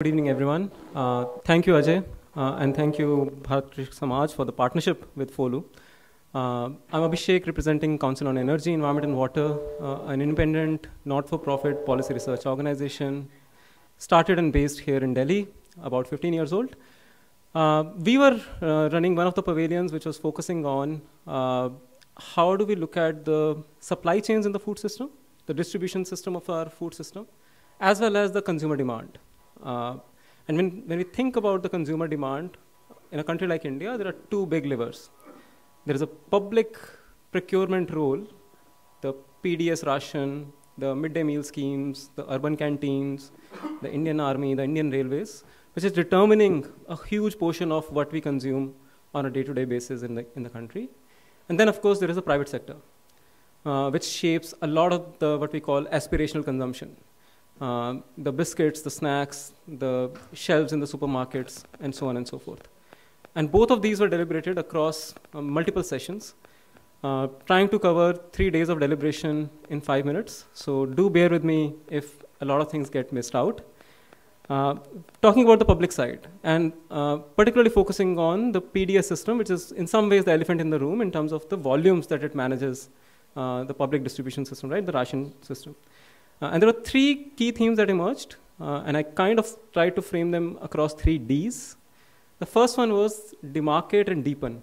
Good evening, everyone. Uh, thank you, Ajay, uh, and thank you, Bharat Samaj, for the partnership with FOLU. Uh, I'm Abhishek, representing Council on Energy, Environment and Water, uh, an independent, not-for-profit policy research organization, started and based here in Delhi, about 15 years old. Uh, we were uh, running one of the pavilions which was focusing on how do we look at the supply chains in the food system, the distribution system of our food system, as well as the consumer demand. Uh, and when, when we think about the consumer demand in a country like India, there are two big levers. There is a public procurement role, the PDS ration, the midday meal schemes, the urban canteens, the Indian Army, the Indian Railways, which is determining a huge portion of what we consume on a day-to-day basis in the, in the country. And then, of course, there is a private sector, uh, which shapes a lot of the what we call aspirational consumption. Uh, the biscuits, the snacks, the shelves in the supermarkets, and so on and so forth. And both of these were deliberated across uh, multiple sessions, uh, trying to cover three days of deliberation in five minutes. So do bear with me if a lot of things get missed out. Uh, talking about the public side, and uh, particularly focusing on the PDS system, which is in some ways the elephant in the room in terms of the volumes that it manages, the public distribution system, right, the ration system. Uh, and there were three key themes that emerged, uh, and I kind of tried to frame them across three Ds. The first one was demarcate and deepen.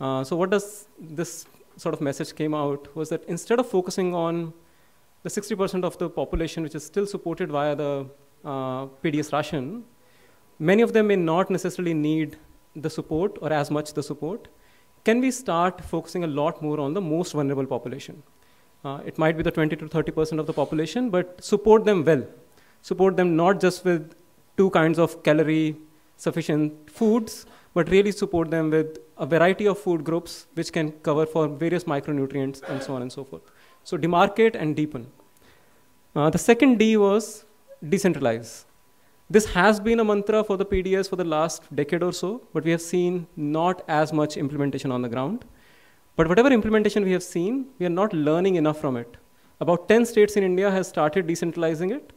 Uh, so what does this sort of message came out was that instead of focusing on the 60% of the population which is still supported via the uh, PDS ration, many of them may not necessarily need the support or as much the support. Can we start focusing a lot more on the most vulnerable population? Uh, it might be the 20 to 30% of the population, but support them well. Support them not just with two kinds of calorie sufficient foods, but really support them with a variety of food groups which can cover for various micronutrients and so on and so forth. So demarcate and deepen. Uh, the second D was decentralize. This has been a mantra for the PDS for the last decade or so, but we have seen not as much implementation on the ground. But whatever implementation we have seen, we are not learning enough from it. About 10 states in India has started decentralizing it.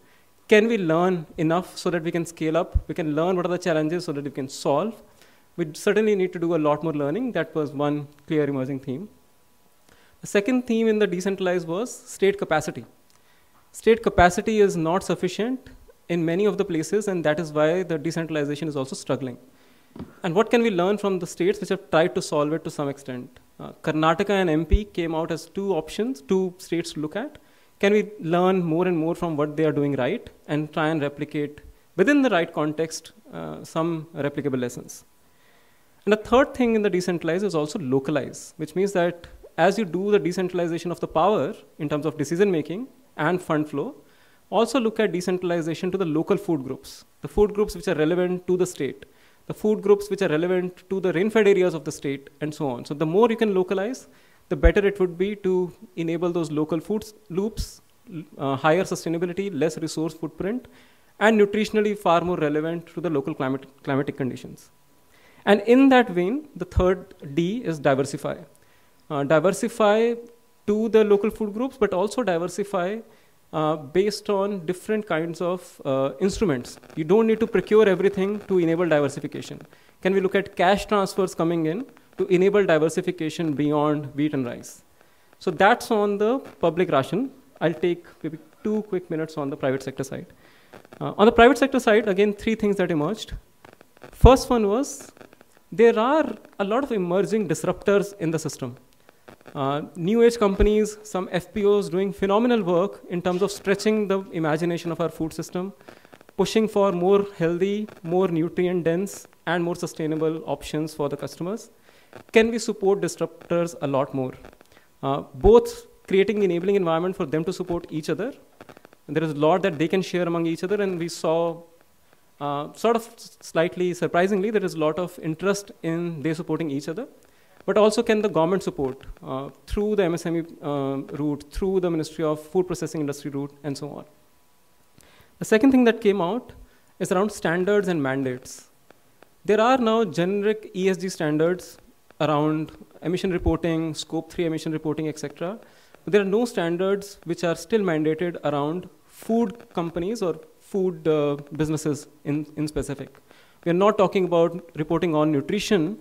Can we learn enough so that we can scale up? We can learn what are the challenges so that we can solve. We certainly need to do a lot more learning. That was one clear emerging theme. The second theme in the decentralized was state capacity. State capacity is not sufficient in many of the places, and that is why the decentralization is also struggling. And what can we learn from the states which have tried to solve it to some extent? Uh, Karnataka and MP came out as two options, two states to look at. Can we learn more and more from what they are doing right and try and replicate within the right context uh, some replicable lessons? And the third thing in the decentralize is also localize, which means that as you do the decentralization of the power in terms of decision making and fund flow, also look at decentralization to the local food groups, the food groups which are relevant to the state the food groups which are relevant to the rain-fed areas of the state, and so on. So the more you can localize, the better it would be to enable those local food loops, uh, higher sustainability, less resource footprint, and nutritionally far more relevant to the local climate, climatic conditions. And in that vein, the third D is diversify. Uh, diversify to the local food groups, but also diversify uh, based on different kinds of uh, instruments. You don't need to procure everything to enable diversification. Can we look at cash transfers coming in to enable diversification beyond wheat and rice? So that's on the public ration. I'll take maybe two quick minutes on the private sector side. Uh, on the private sector side, again, three things that emerged. First one was there are a lot of emerging disruptors in the system. Uh, new age companies, some FPOs doing phenomenal work in terms of stretching the imagination of our food system, pushing for more healthy, more nutrient dense, and more sustainable options for the customers. Can we support disruptors a lot more? Uh, both creating the enabling environment for them to support each other. And there is a lot that they can share among each other, and we saw uh, sort of slightly surprisingly, there is a lot of interest in they supporting each other but also can the government support uh, through the MSME uh, route, through the Ministry of Food Processing Industry route, and so on. The second thing that came out is around standards and mandates. There are now generic ESG standards around emission reporting, scope 3 emission reporting, etc. But there are no standards which are still mandated around food companies or food uh, businesses in, in specific. We are not talking about reporting on nutrition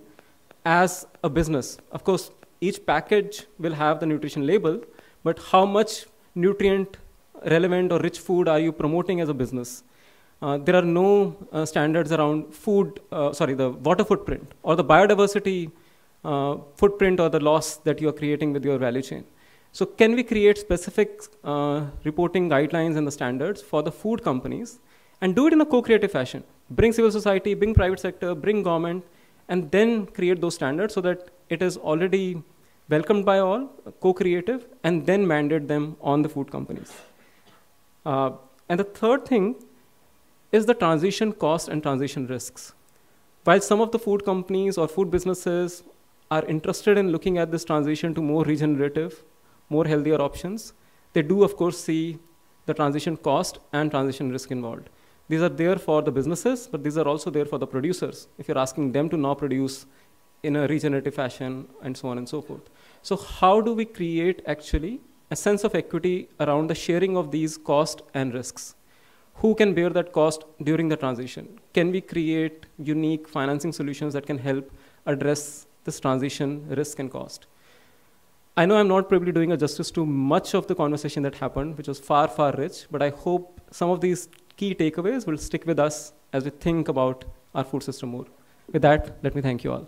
as a business. Of course, each package will have the nutrition label, but how much nutrient relevant or rich food are you promoting as a business? Uh, there are no uh, standards around food, uh, sorry, the water footprint or the biodiversity uh, footprint or the loss that you are creating with your value chain. So can we create specific uh, reporting guidelines and the standards for the food companies and do it in a co-creative fashion? Bring civil society, bring private sector, bring government, and then create those standards so that it is already welcomed by all, co-creative, and then mandate them on the food companies. Uh, and the third thing is the transition cost and transition risks. While some of the food companies or food businesses are interested in looking at this transition to more regenerative, more healthier options, they do, of course, see the transition cost and transition risk involved. These are there for the businesses, but these are also there for the producers. If you're asking them to now produce in a regenerative fashion and so on and so forth. So how do we create actually a sense of equity around the sharing of these costs and risks? Who can bear that cost during the transition? Can we create unique financing solutions that can help address this transition risk and cost? I know I'm not probably doing a justice to much of the conversation that happened, which was far, far rich, but I hope some of these key takeaways will stick with us as we think about our food system more. With that, let me thank you all.